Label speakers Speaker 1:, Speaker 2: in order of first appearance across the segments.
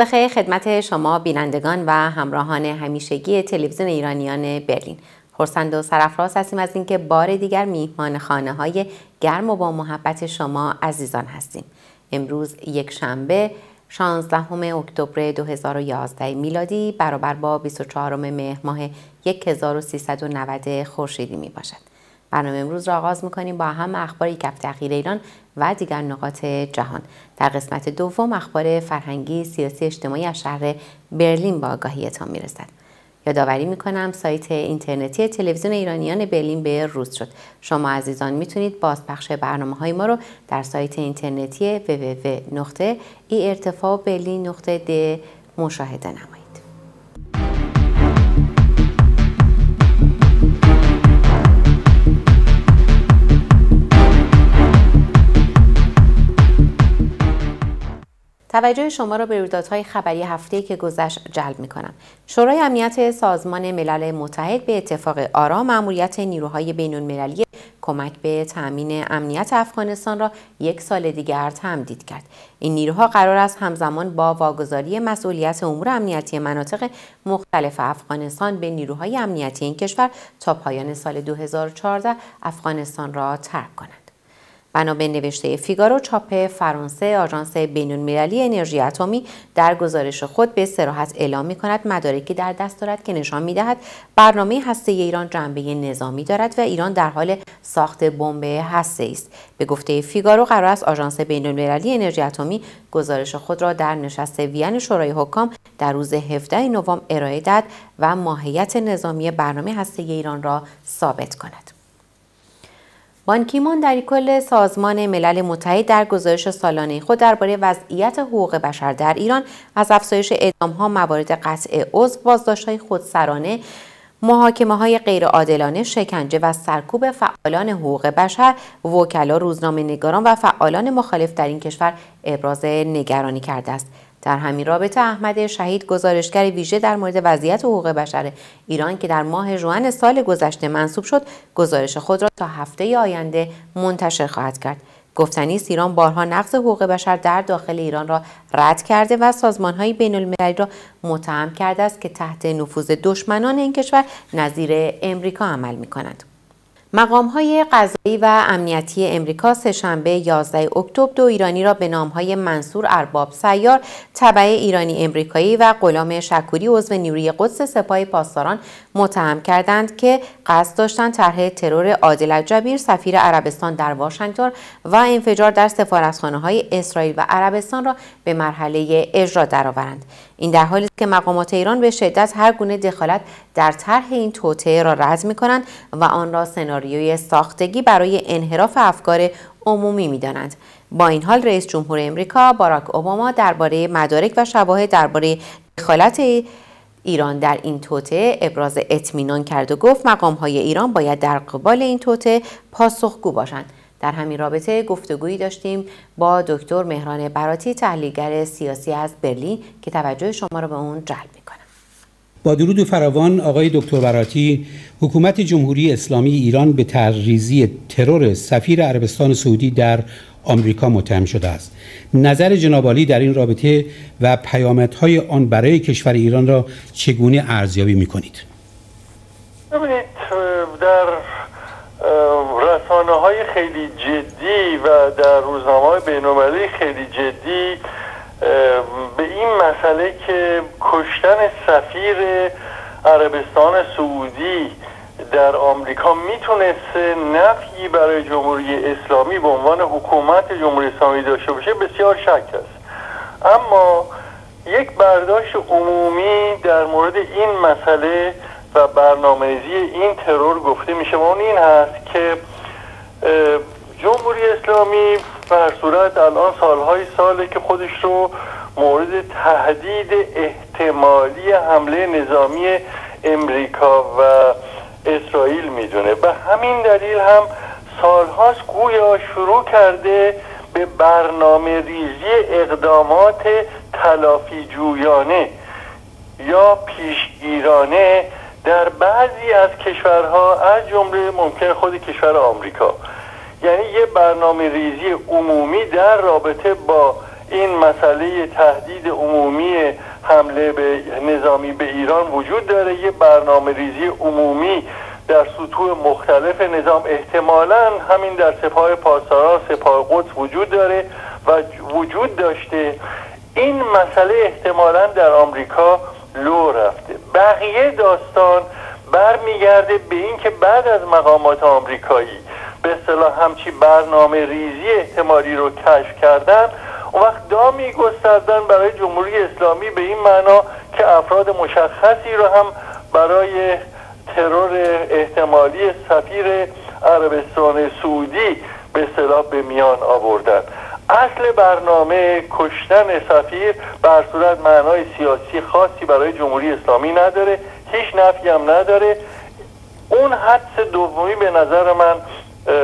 Speaker 1: روز بخیر خدمت شما بینندگان و همراهان همیشگی تلویزیون ایرانیان برلین خورسند و سرفراز هستیم از اینکه بار دیگر میهمان خانه های گرم و با محبت شما عزیزان هستیم امروز یک شنبه 16 اکتبر 2011 میلادی برابر با 24 مهر ماه 1390 خورشیدی می باشد. برنامه امروز را آغاز می‌کنیم با هم اخبار یک هفته ایران و دیگر نقاط جهان. در قسمت دوم اخبار فرهنگی سیاسی اجتماعی از شهر برلین با آگاهیتان می‌رسد. یادآوری می‌کنم سایت اینترنتی تلویزیون ایرانیان برلین به روز شد. شما عزیزان می‌تونید بازپخش برنامه های ما رو در سایت اینترنتی www.irtفاع مشاهده نمایید. توجه شما را به رویدادهای خبری هفته که گذشت جلب می کنم. شورای امنیت سازمان ملل متحد به اتفاق آرا مأموریت نیروهای بین المللی کمک به تأمین امنیت افغانستان را یک سال دیگر تمدید کرد. این نیروها قرار است همزمان با واگذاری مسئولیت امور امنیتی مناطق مختلف افغانستان به نیروهای امنیتی این کشور تا پایان سال 2014 افغانستان را ترک کنند. بنا به نوشته فیگارو چاپ فرانسه آژانس بین‌المللی انرژی اتمی در گزارش خود به سراحت اعلام می کند مدارکی در دست دارد که نشان می دهد برنامه هسته ایران جنبه نظامی دارد و ایران در حال ساخت بمب هسته است. به گفته فیگارو قرار است آژانس بین‌المللی انرژی اتمی گزارش خود را در نشست وین شورای حکام در روز 17 نوامبر ارائه داد و ماهیت نظامی برنامه هسته ایران را ثابت کند. بانکیمون در کل سازمان ملل متحد در گزارش سالانه خود درباره وضعیت حقوق بشر در ایران از افزایش اعدام ها موارد قطع عضو بازداشت های خودسرانه محاکمه های غیرعادلانه شکنجه و سرکوب فعالان حقوق بشر وکلا روزنامه نگاران و فعالان مخالف در این کشور ابراز نگرانی کرده است. در همین رابطه احمد شهید گزارشگر ویژه در مورد وضعیت حقوق بشر ایران که در ماه ژوئن سال گذشته منصوب شد گزارش خود را تا هفته آینده منتشر خواهد کرد گفتنی ایران بارها نقض حقوق بشر در داخل ایران را رد کرده و سازمانهای بین المللی را متهم کرده است که تحت نفوذ دشمنان این کشور نظیر امریکا عمل می کنند. مقام های قضایی و امنیتی امریکا سهشنبه 11 اکتبر دو ایرانی را به نام های منصور ارباب سیار تبع ایرانی امریکایی و غلام شکوری عضو نیروی قدس سپاه پاسداران متهم کردند که قصد داشتند طرح ترور عادل جبیر سفیر عربستان در واشنگتن و انفجار در سفارتخانه های اسرائیل و عربستان را به مرحله اجرا درآورند. این در حالی است که مقامات ایران به شدت هر گونه دخالت در طرح این توطعه را رد می کنند و آن را سناریوی ساختگی برای انحراف افکار عمومی می دانند. با این حال رئیس جمهور امریکا باراک اوباما درباره مدارک و شواهد درباره دخالت ایران در این توته ابراز اطمینان کرد و گفت مقام های ایران باید در قبال این توته پاسخگو باشند در همین رابطه گفتگویی داشتیم با دکتر مهران براتی تحلیلگر سیاسی از برلین که توجه شما را به اون جلب می‌کنم.
Speaker 2: با درود و فراوان آقای دکتر براتی حکومت جمهوری اسلامی ایران به تریزی ترور سفیر عربستان سعودی در آمریکا متهم شده است. نظر جنابالی در این رابطه و پیامدهای آن برای کشور ایران را چگونه ارزیابی می‌کنید؟
Speaker 3: خیلی جدی و در روزنامه های بینومالی خیلی جدی به این مسئله که کشتن سفیر عربستان سعودی در آمریکا می‌تونسته نفعی برای جمهوری اسلامی به عنوان حکومت جمهوری اسلامی داشته باشه بسیار شک است اما یک برداشت عمومی در مورد این مسئله و برنامه‌ریزی این ترور گفته میشه. و اون این هست که جمهوری اسلامی بر صورت الان سالهای ساله که خودش رو مورد تهدید احتمالی حمله نظامی امریکا و اسرائیل می‌دونه. به همین دلیل هم سالهاست گویا شروع کرده به برنامه ریزی اقدامات تلافی جویانه یا پیشگیرانه در بعضی از کشورها از جمله ممکن خود کشور آمریکا. یعنی یه برنامه ریزی عمومی در رابطه با این مسئله تهدید عمومی حمله به نظامی به ایران وجود داره. یه برنامه ریزی عمومی در سطوح مختلف نظام احتمالا همین در سپاه پاسداران سپاه قدس وجود داره و وجود داشته. این مسئله احتمالا در آمریکا لو رفته. بقیه داستان برمیگرده به اینکه بعد از مقامات آمریکایی به اصطلاح همچی برنامه ریزی احتمالی رو کشف کردن اون وقت دامی گستردن برای جمهوری اسلامی به این معنا که افراد مشخصی رو هم برای ترور احتمالی سفیر عربستان سعودی به اصطلاح به میان آوردن. اصل برنامه کشتن سفیر بر صورت معنای سیاسی خاصی برای جمهوری اسلامی نداره هیچ نفی هم نداره. اون حدس دومی به نظر من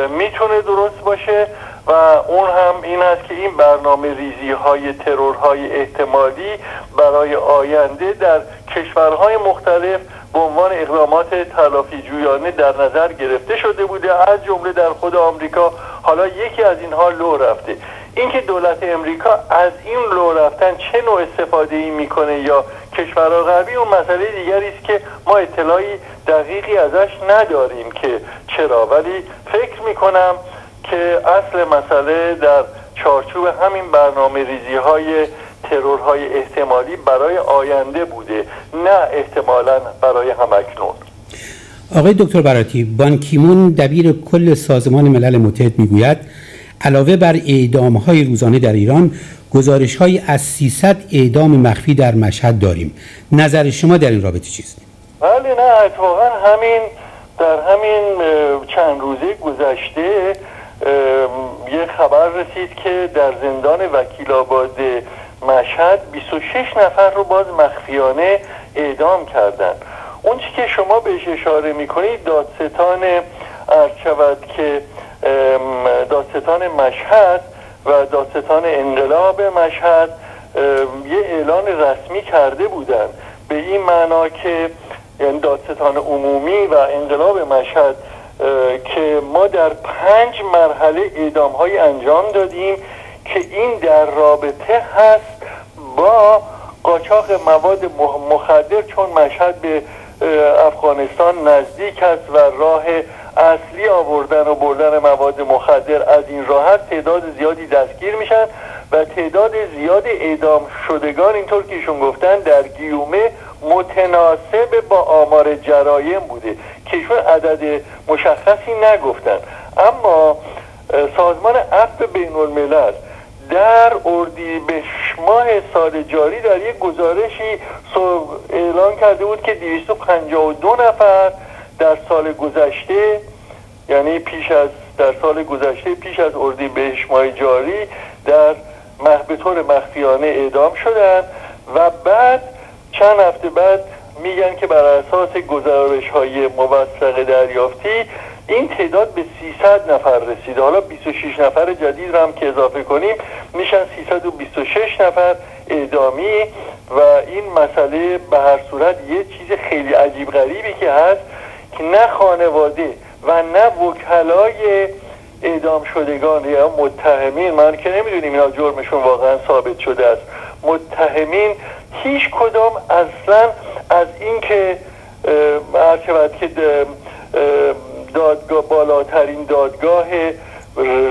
Speaker 3: می‌تونه درست باشه و اون هم این است که این برنامه ریزی های ترورهای احتمالی برای آینده در کشورهای مختلف به عنوان اقدامات تلافی جویانه در نظر گرفته شده بوده از جمله در خود آمریکا. حالا یکی از اینها لو رفته. اینکه دولت امریکا از این لو رفتن چه نوع استفاده ای می‌کنه یا کشورها غربی اون مسئله دیگری است که ما اطلاعی دقیقی ازش نداریم که چرا. ولی فکر می‌کنم که اصل مسئله در چارچوب همین برنامه ریزی های ترورهای احتمالی برای آینده بوده نه احتمالا برای همکنون
Speaker 2: آقای دکتر براتی بانکیمون دبیر کل سازمان ملل متحد می‌گوید علاوه بر اعدام های روزانه در ایران گزارش های از 300 اعدام مخفی در مشهد داریم نظر شما در این رابطه چیست؟
Speaker 3: بله نه اتفاقا همین در همین چند روزه گذشته یه خبر رسید که در زندان وکیل آباد مشهد 26 نفر رو باز مخفیانه اعدام کردن اون چی که شما بهش اشاره می‌کنید دادستان ارچود که دادستان مشهد و دادستان انقلاب مشهد یه اعلان رسمی کرده بودن. به این معنا که یعنی دادستان عمومی و انقلاب مشهد که ما در پنج مرحله اعدام های انجام دادیم که این در رابطه هست با قاچاق مواد مخدر چون مشهد به افغانستان نزدیک است و راه اصلی آوردن و بردن مواد مخدر از این راحت تعداد زیادی دستگیر میشن و تعداد زیاد اعدام شدگان اینطور که ایشون گفتن در گیومه متناسب با آمار جرایم بوده. که ایشون عدد مشخصی نگفتن. اما سازمان عفو بین الملل در اردی به ماه سال جاری در یک گزارشی اعلان کرده بود که 252 نفر در سال گذشته یعنی پیش از در سال گذشته پیش از اردی به ماه جاری در طور مخفیانه اعدام شدن و بعد چند هفته بعد میگن که بر اساس گزارش های موثق دریافتی این تعداد به 300 نفر رسیده. حالا 26 نفر جدید رو هم که اضافه کنیم میشن 326 نفر اعدامی و این مسئله به هر صورت یه چیز خیلی عجیب غریبی که هست. نه خانواده و نه وکلای اعدام شدگان یا متهمین. من که نمی‌دونیم اینا جرمشون واقعا ثابت شده است. متهمین هیچ کدام اصلا از اینکه هر که دادگاه بالاترین دادگاه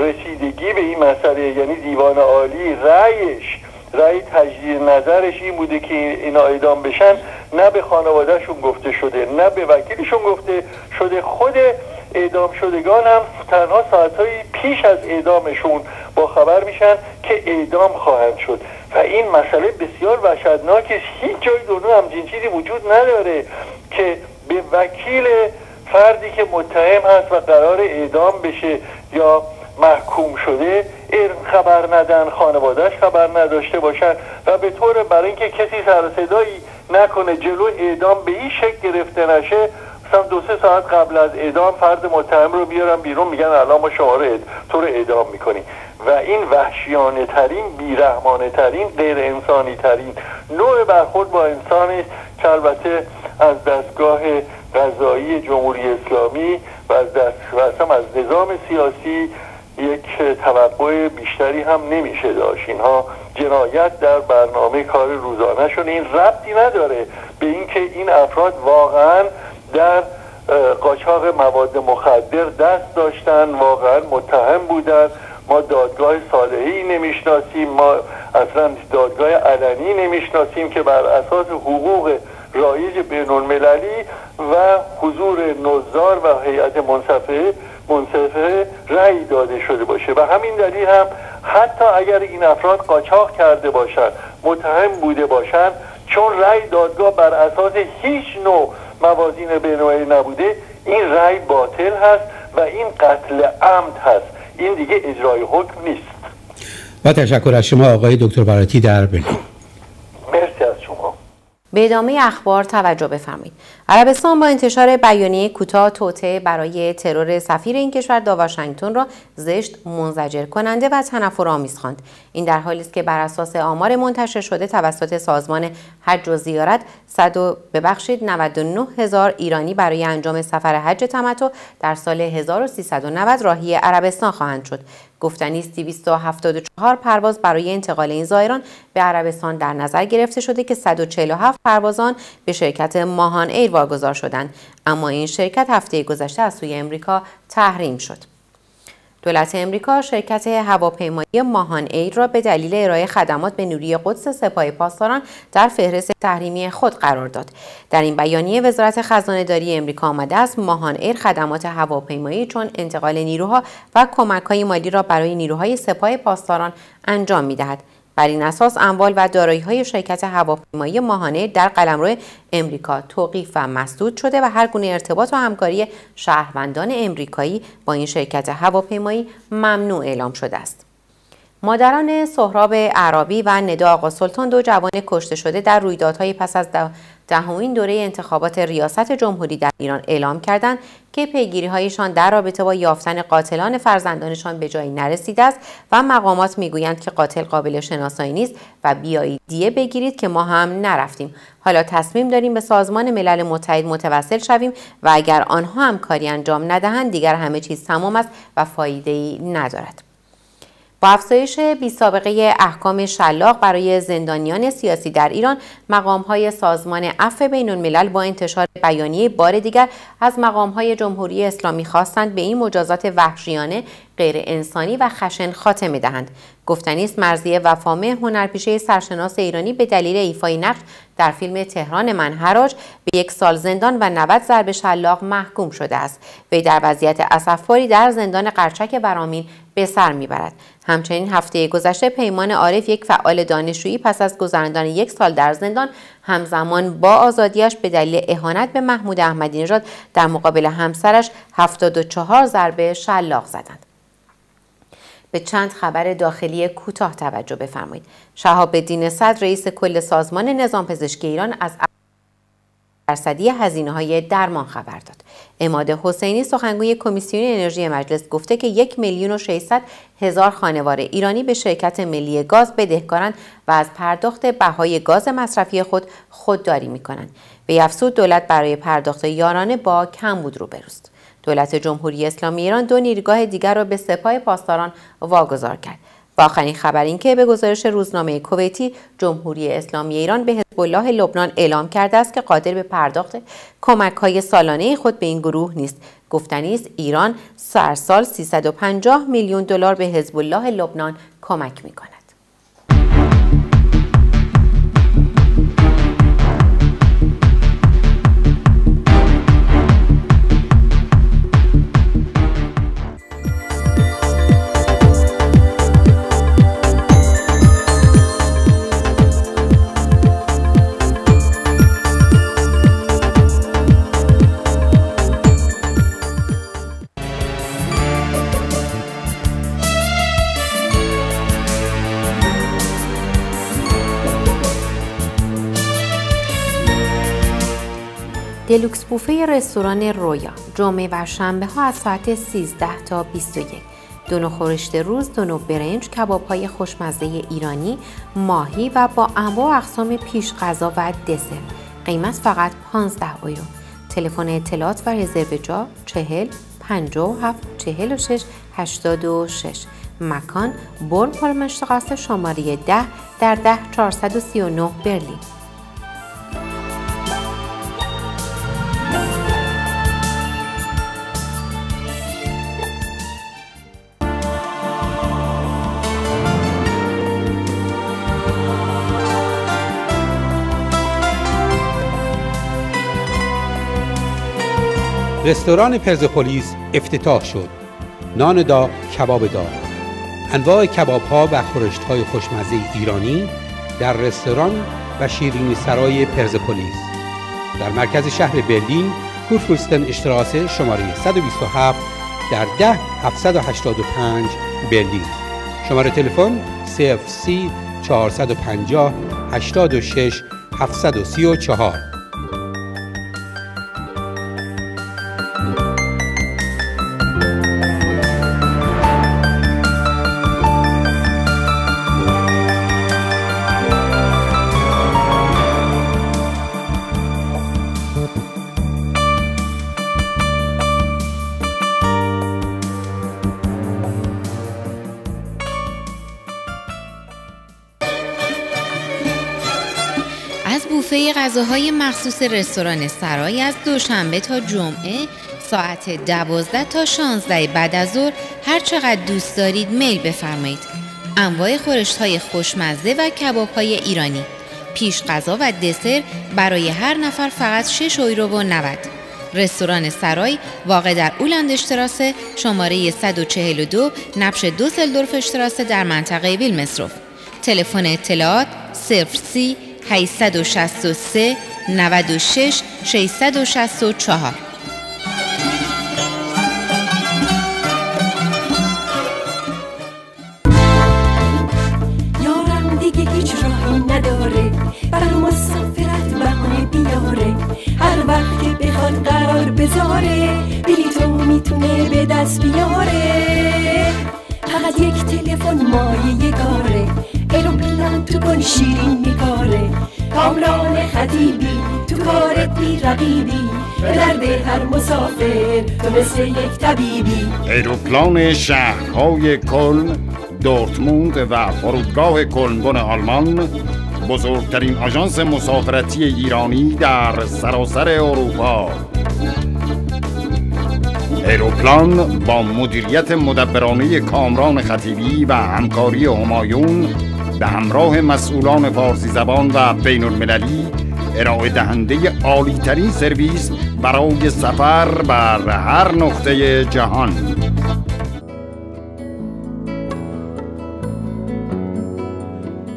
Speaker 3: رسیدگی به این مسئله یعنی دیوان عالی رأیش رأی تجدید نظرش این بوده که اینا اعدام بشن نه به خانوادهشون گفته شده نه به وکیلشون گفته شده. خود اعدام شدگان هم تنها ساعتهایی پیش از اعدامشون با خبر میشن که اعدام خواهند شد. و این مسئله بسیار وحشتناک هیچ جای دنیا همچین چیزی وجود نداره که به وکیل فردی که متهم هست و قرار اعدام بشه یا محکوم شده خبر ندن خانوادهش خبر نداشته باشن و به طور برای اینکه کسی سر صدایی نکنه جلو اعدام به این شکل گرفته نشه مثلا دو سه ساعت قبل از اعدام فرد متهم رو بیارن بیرون میگن الان ما شما رو تو رو اعدام می‌کنیم. و این وحشیانه ترین بیرحمانه ترین غیر انسانی ترین نوع برخورد با انسان که البته از دستگاه قضایی جمهوری اسلامی و از دست از نظام سیاسی یک توقع بیشتری هم نمیشه داشت. اینها جنایت در برنامه کار روزانه شون این ربطی نداره به اینکه این افراد واقعا در قاچاق مواد مخدر دست داشتن واقعا متهم بودن. ما دادگاه صالحی نمی‌شناسیم ما اصلا دادگاه علنی نمی‌شناسیم که بر اساس حقوق رایج بین المللی و حضور نظار و هیئت منصفه منصفه رأی داده شده باشه و همین دلیل هم حتی اگر این افراد قاچاق کرده باشند متهم بوده باشند چون رأی دادگاه بر اساس هیچ نوع موازین بینوایی نبوده این رأی باطل هست و این قتل عمد هست. این دیگه اجرای حکم نیست.
Speaker 2: با تشکر از شما آقای دکتر براتی در برلین
Speaker 1: به ادامه اخبار توجه بفرمایید. عربستان با انتشار بیانیه کوتاه توطعه برای ترور سفیر این کشور دا واشنگتن را زشت منزجر کننده و آمیز خواند. این در حالی است که بر اساس آمار منتشر شده توسط سازمان حج و زیارت 100 ببخشید 99 هزار ایرانی برای انجام سفر حج تمتع در سال 1390 راهی عربستان خواهند شد. گفتنی است 274 پرواز برای انتقال این زائران به عربستان در نظر گرفته شده که 147 پروازان به شرکت ماهان ایر واگذار شدند. اما این شرکت هفته گذشته از سوی امریکا تحریم شد. دولت امریکا شرکت هواپیمایی ماهان ایر را به دلیل ارائه خدمات به نوری قدس سپاه پاسداران در فهرست تحریمی خود قرار داد. در این بیانیه وزارت خزانه داری امریکا آمده است ماهان ایر خدمات هواپیمایی چون انتقال نیروها و کمک مالی را برای نیروهای سپاه پاسداران انجام می دهد. بر این اساس اموال و دارایی های شرکت هواپیمایی ماهانه در قلمرو امریکا توقیف و مسدود شده و هر گونه ارتباط و همکاری شهروندان امریکایی با این شرکت هواپیمایی ممنوع اعلام شده است. مادران سهراب عربی و ندا آقا سلطان دو جوان کشته شده در رویدادهای پس از دهمین دوره انتخابات ریاست جمهوری در ایران اعلام کردند که پیگیری هایشان در رابطه با یافتن قاتلان فرزندانشان به جایی نرسیده است و مقامات می‌گویند که قاتل قابل شناسایی نیست و بیایید دیه بگیرید که ما هم نرفتیم. حالا تصمیم داریم به سازمان ملل متحد متوسل شویم و اگر آنها هم کاری انجام ندهند دیگر همه چیز تمام است و فایده ای ندارد. افزایش بی سابقه احکام شلاق برای زندانیان سیاسی در ایران های سازمان عفو بین الملل با انتشار بیانیه بار دیگر از های جمهوری اسلامی خواستند به این مجازات وحشیانه غیر انسانی و خشن خاتمه دهند. گفتنی است مرزی وفامه هنرپیشه سرشناس ایرانی به دلیل ایفای نقش در فیلم تهران من حراج به یک سال زندان و 90 ضرب شلاق محکوم شده است. وی در وضعیت اسفباری در زندان قرچک برامین به سر می‌برد. همچنین هفته گذشته پیمان عارف یک فعال دانشجویی پس از گذراندن یک سال در زندان همزمان با آزادیش به دلیل اهانت به محمود احمدی نژاد در مقابل همسرش 74 ضربه شلاق زدند. به چند خبر داخلی کوتاه توجه بفرمایید شهاب الدین صدر رئیس کل سازمان نظام پزشکی ایران از درصدی هزینه های درمان خبر داد. اماد حسینی سخنگوی کمیسیون انرژی مجلس گفته که یک میلیون و 600 هزار خانوار ایرانی به شرکت ملی گاز بدهکارند و از پرداخت بهای گاز مصرفی خود خودداری می کنند. به افزود دولت برای پرداخت یارانه با کمبود روبروست. دولت جمهوری اسلامی ایران دو نیروگاه دیگر را به سپاه پاسداران واگذار کرد. و آخرین خبر این که به گزارش روزنامه کویتی جمهوری اسلامی ایران به حزب الله لبنان اعلام کرده است که قادر به پرداخت کمک های سالانه خود به این گروه نیست گفتنی است ایران سر سال 350 میلیون دلار به حزب الله لبنان کمک می کند. دلوکس بوفه رستوران رویا جمعه و شنبه ها از ساعت 13 تا 21 دونو خورشت روز، دونو برنج، کباب های خوشمزه ایرانی، ماهی و با انواع اقسام پیش غذا و دسر. قیمت فقط 15 یورو. تلفن اطلاعات و رزرو جا 40 57 46 86 مکان برن هولمشتقاس شماره 10 در 10 439 برلین
Speaker 2: رستوران پرزپولیس افتتاح شد. نان داغ کباب داغ. انواع کباب ها و خورشت های خوشمزه ایرانی در رستوران و شیرینی سرای پرزپولیس در مرکز شهر برلین کورفورستن اشتراسه شماره 127 در 10 785 برلین. شماره تلفن 0 450 86 734
Speaker 1: غذاهای مخصوص رستوران سرای از دوشنبه تا جمعه ساعت دوازده تا 16 بعد از ظهر هر چقدر دوست دارید میل بفرمایید. انواع خورشت های خوشمزه و کباب های ایرانی. پیش غذا و دسر برای هر نفر فقط 6 یورو و 90. رستوران سرای واقع در اولند اشتراسه شماره 142 نبش دوسلدورف اشتراسه در منطقه ویلمسروف. تلفن اطلاعات 03 863 96 664
Speaker 4: رقیبی به هر مسافر تو مثل یک طبیبی.
Speaker 5: ایروپلان شهرهای کلن دورتموند و فرودگاه کلنبون آلمان بزرگترین آژانس مسافرتی ایرانی در سراسر اروپا. ایروپلان با مدیریت مدبرانه کامران خطیبی و همکاری همایون به همراه مسئولان فارسی زبان و بین المللی ارائه دهنده عالی ترین سرویس برای سفر بر هر نقطه جهان.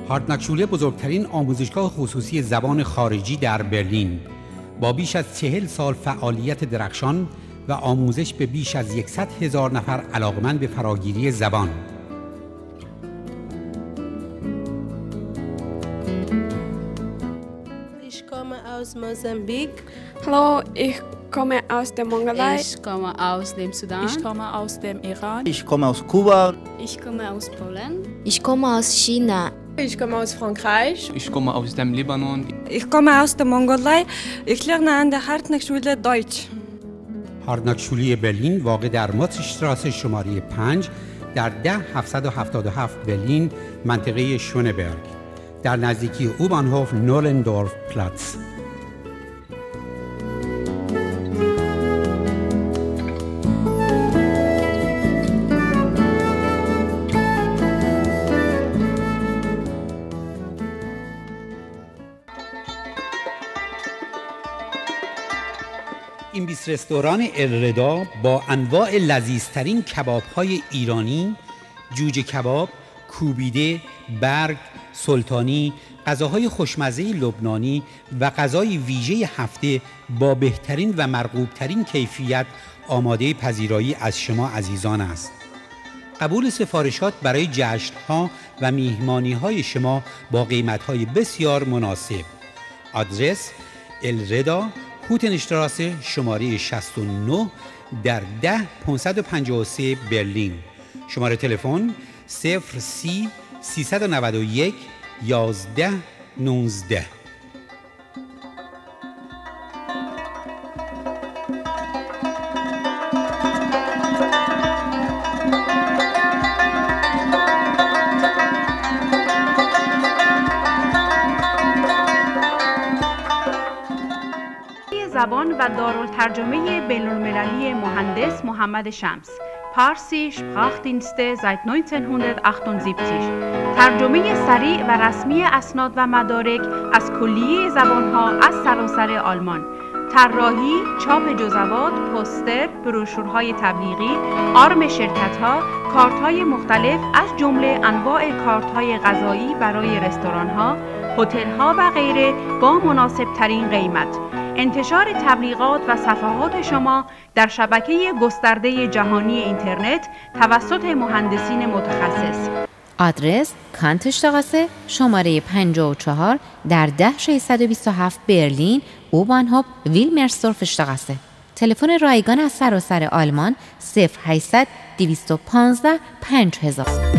Speaker 2: هارتنکشوله بزرگترین آموزشگاه خصوصی زبان خارجی در برلین. با بیش از چهل سال فعالیت درخشان و آموزش به بیش از یکصد هزار نفر علاقمند به فراگیری زبان.
Speaker 6: aus Mosambik.
Speaker 7: Hallo, ich komme aus der Mongolei.
Speaker 8: Ich komme aus dem Sudan.
Speaker 9: Ich komme aus dem Iran.
Speaker 10: Ich komme aus Kuba.
Speaker 8: Ich komme aus Polen.
Speaker 11: Ich komme aus China.
Speaker 6: Ich komme aus Frankreich.
Speaker 12: Ich komme aus dem Libanon.
Speaker 7: Ich komme aus der Mongolei. Ich lerne an der Hartnackschule Deutsch.
Speaker 2: هاردناکشولی برلین واقع در ماتشتراس شماره 5 در 10 777 برلین منطقه شونبرگ در نزدیکی اوبانهوف نولندورف پلاتس رستوران الردا با انواع لذیذترین کباب های ایرانی جوجه کباب، کوبیده، برگ، سلطانی، غذاهای خوشمزه لبنانی و غذای ویژه هفته با بهترین و مرغوبترین کیفیت آماده پذیرایی از شما عزیزان است. قبول سفارشات برای جشنها و میهمانی های شما با قیمت های بسیار مناسب. آدرس الردا هوتنشتراسه شماره 69 در 10 553 برلین. شماره تلفن 030 391 11 19
Speaker 9: دارالترجمه بین‌المللی مهندس محمد شمس. پارسی Sprachdienste seit 1978 ترجمه سریع و رسمی اسناد و مدارک از کلیه زبانها از سراسر آلمان. طراحی، چاپ جزوات، پوستر، بروشورهای تبلیغی، آرم شرکتها، کارت‌های مختلف از جمله انواع کارت‌های غذایی برای رستوران‌ها، هتل‌ها و غیره با مناسب ترین قیمت. انتشار تبلیغات و صفحات شما در شبکه گسترده جهانی اینترنت توسط مهندسین متخصص.
Speaker 1: آدرس کانتشتاغاسه شماره 54 در 10627 برلین اوبانهوب ویلمرستورفشتاغاسه تلفن رایگان از سراسر آلمان 0800 215 5000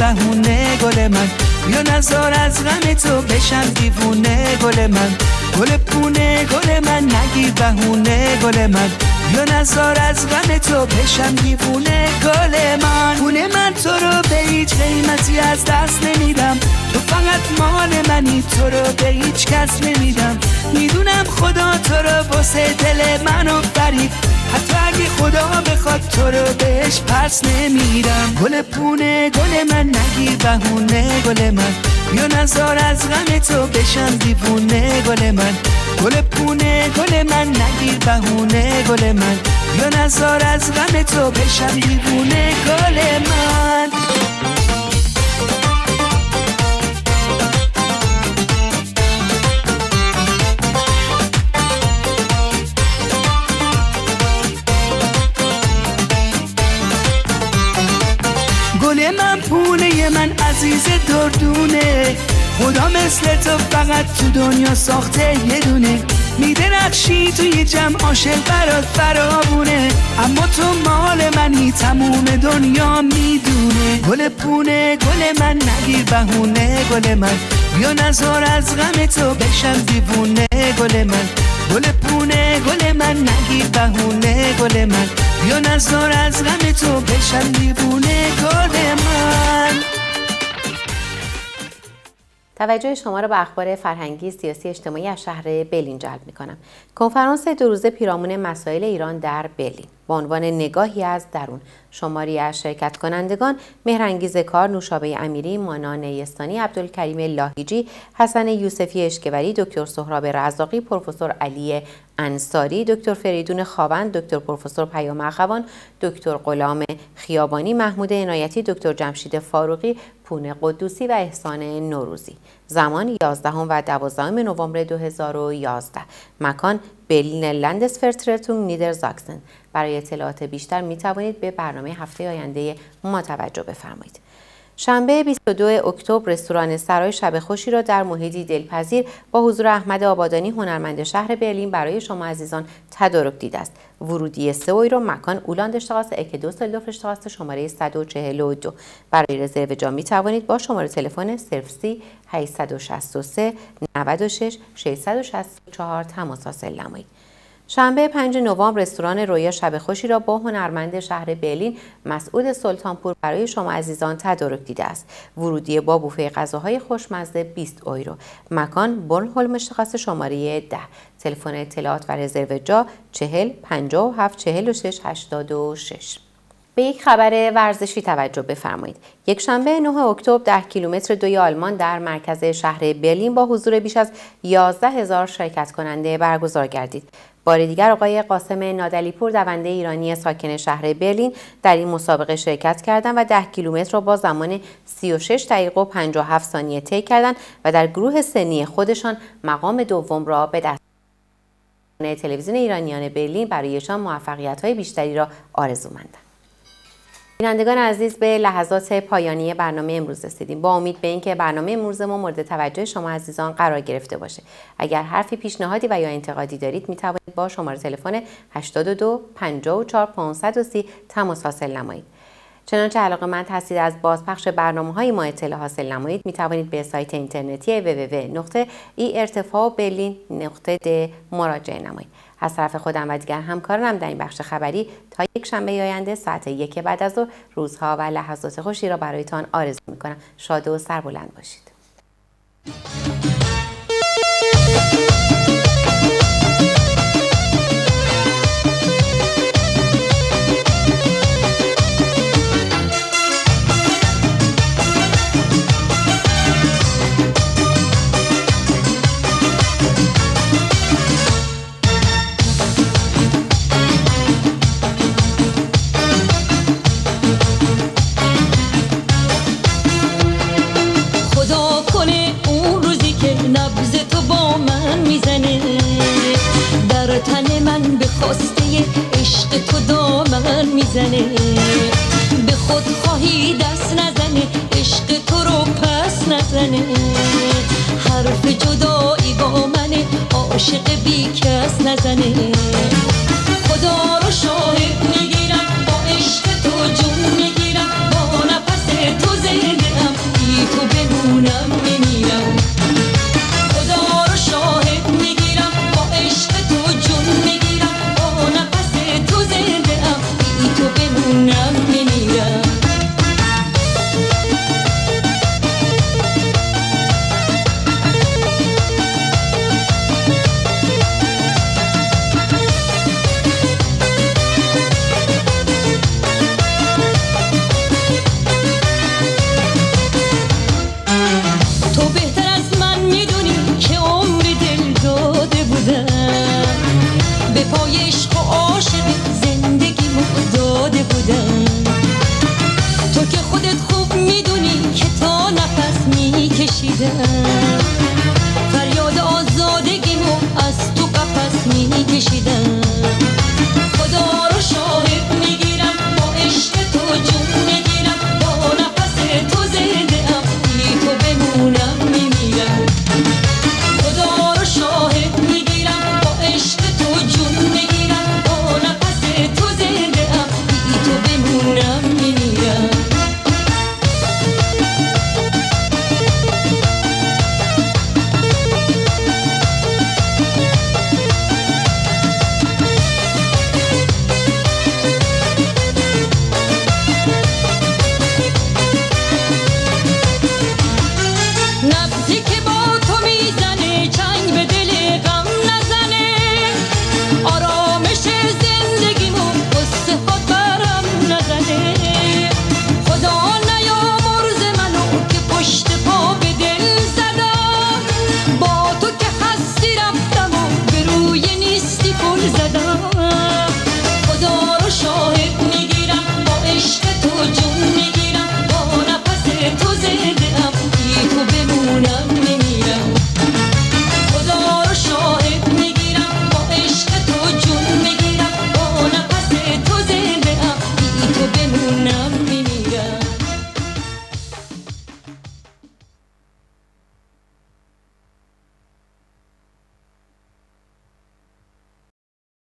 Speaker 10: بهونه گل من. بیا نزار از غم تو بشم دیوونه گل من. گل پونه گل من نگیر بهونه گل من. بیا نزار از غم تو بشم دیوونه گل من. پونه من تو رو به هیچ قیمتی از دست نمیدم. تو فقط مال منی تو رو به هیچ کس نمیدم. می‌دونم خدا تو رو واسه دل منو فرید حتی اگه خدا بخواد تو رو بهش پس نمیرم گل پونه گل من نگیر بهونه گل من. بیا نزار از غم تو بشم دیوونه گل من. گل پونه گل من نگیر بهونه گل من. بیا نزار از غم تو بشم دیوونه گل فقط تو دنیا ساخته یه دونه. میده نقشی توی جمع عاشق برات فرابونه اما تو مال منی تموم دنیا می‌دونه. گل پونه گل من نگیر بهونه. گل من بیا نزار از غم تو بشم دیوونه. گل من گل پونه گل من نگیر بهونه. گل من بیا نزار از غم تو بشم دیوونه. گل من.
Speaker 1: توجه شما را به اخبار فرهنگی، سیاسی، اجتماعی از شهر برلین جلب می کنم. کنفرانس دو روزه پیرامون مسائل ایران در برلین با عنوان نگاهی از درون شماری از شرکت کنندگان مهرنگیز کار نوشابه امیری مانا نیستانی عبدالکریم لاهیجی حسن یوسفی اشکوری دکتر سهراب رزاقی پروفسور علی انصاری دکتر فریدون خاوند دکتر پروفسور پیام اخوان دکتر غلام خیابانی محمود عنایتی دکتر جمشید فاروقی پونه قدوسی و احسان نوروزی. زمان 11 و 12 نوامبر 2011 مکان برلین لندسفرترتون نیدرزاکسن. برای اطلاعات بیشتر می توانید به برنامه هفته آینده ما توجه بفرمایید. شنبه 22 اکتبر رستوران سرای شب خوشی را در محیطی دلپذیر با حضور احمد آبادانی هنرمند شهر برلین برای شما عزیزان تدارک دیده است. ورودی 3 یورو مکان اولاند اشتغاست اک دو سلدوف اشتغاست شماره 142 برای رزرو جا می توانید با شماره تلفن 03 863 96 664 تماس حاصل نمایید. شنبه 5 نوامبر رستوران رویا شب خوشی را با هنرمند شهر برلین مسعود سلطانپور برای شما عزیزان تدارک دیده است. ورودی با بوفه غذاهای خوشمزه 20 یورو. مکان برنهولم اشتخاص شماره 10. تلفن اطلاعات و رزرو جا 40 57 46 86. به یک خبر ورزشی توجه بفرمایید. یک شنبه 9 اکتبر 10 کیلومتر دوی آلمان در مرکز شهر برلین با حضور بیش از 11 هزار شرکت کننده برگزار گردید. بار دیگر آقای قاسم نادلیپور دونده ایرانی ساکن شهر برلین در این مسابقه شرکت کردند و 10 کیلومتر را با زمان 36 دقیقه و 57 ثانیه طی کردند و در گروه سنی خودشان مقام دوم را به دست تلویزیون ایرانیان برلین برایشان موفقیت های بیشتری را آرزو مندم. بینندگان عزیز به لحظات پایانی برنامه امروز رسیدیم. با امید به اینکه برنامه امروز ما مورد توجه شما عزیزان قرار گرفته باشه. اگر حرفی پیشنهادی و یا انتقادی دارید می توانید با شماره تلفن 82 54 530 تماس حاصل نمایید. چنانچه علاقه من هستید از بازپخش برنامه های ما اطلاع حاصل نمایید می توانید به سایت اینترنتی www.irtفا مراجعه نمایید. از طرف خودم و دیگر همکارانم در این بخش خبری تا یک شنبه آینده ساعت یک بعد از ظهر روزها و لحظات خوشی را برایتان آرزو می‌کنم. شاد و سربلند باشید.
Speaker 12: می‌زنه. به خود خواهی دست نزنه عشق تو رو پس نزنه. حرف جدایی با منه عاشق بی کس نزنه.